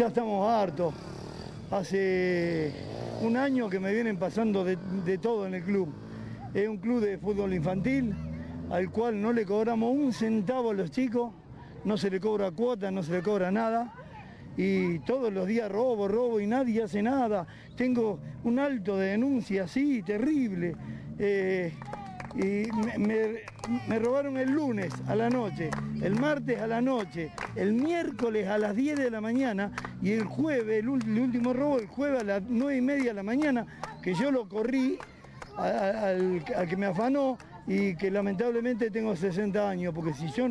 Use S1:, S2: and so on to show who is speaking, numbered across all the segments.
S1: ya estamos hartos. Hace un año que me vienen pasando de, todo en el club. Es un club de fútbol infantil al cual no le cobramos un centavo a los chicos, no se le cobra cuota, no se le cobra nada. Y todos los días robo, robo y nadie hace nada. Tengo un alto de denuncia así, terrible. Eh, y me, robaron el lunes a la noche, el martes a la noche, el miércoles a las 10 de la mañana y el jueves, el, último robo, el jueves a las 9 y media de la mañana, que yo lo corrí al que me afanó y que lamentablemente tengo 60 años, porque si yo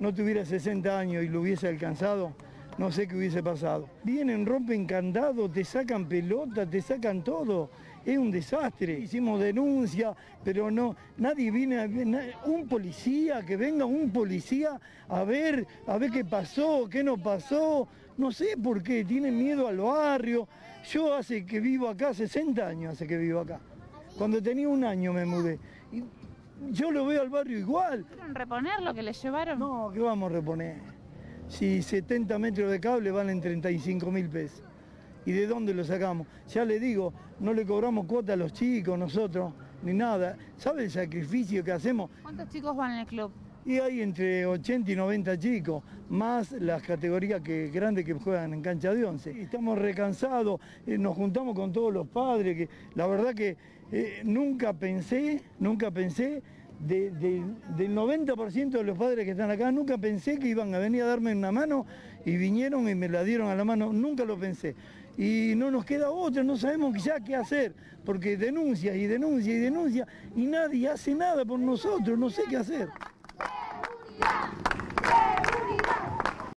S1: no tuviera 60 años y lo hubiese alcanzado, no sé qué hubiese pasado. Vienen, rompen candado, te sacan pelota, te sacan todo. Es un desastre. Hicimos denuncia, pero no, nadie viene, a, un policía, que venga un policía a ver, a ver qué pasó, qué no pasó. No sé por qué, tienen miedo al barrio. Yo hace que vivo acá, 60 años hace que vivo acá. Cuando tenía un año me mudé. Y yo lo veo al barrio igual.
S2: ¿Pudieron reponer lo que les llevaron?
S1: No, ¿qué vamos a reponer? Si 70 metros de cable valen 35 mil pesos. ¿Y de dónde lo sacamos? Ya le digo, no le cobramos cuota a los chicos, nosotros, ni nada. ¿Sabe el sacrificio que hacemos?
S2: ¿Cuántos chicos van en el club?
S1: Y hay entre 80 y 90 chicos, más las categorías que, grandes que juegan en cancha de 11. Estamos recansados, eh, nos juntamos con todos los padres, que la verdad que eh, nunca pensé, nunca pensé, de- de- del 90% de los padres que están acá, nunca pensé que iban a venir a darme una mano y vinieron y me la dieron a la mano, nunca lo pensé. Y no nos queda otra, no sabemos ya qué hacer, porque denuncias y denuncias y denuncias y nadie hace nada por nosotros, no sé qué hacer.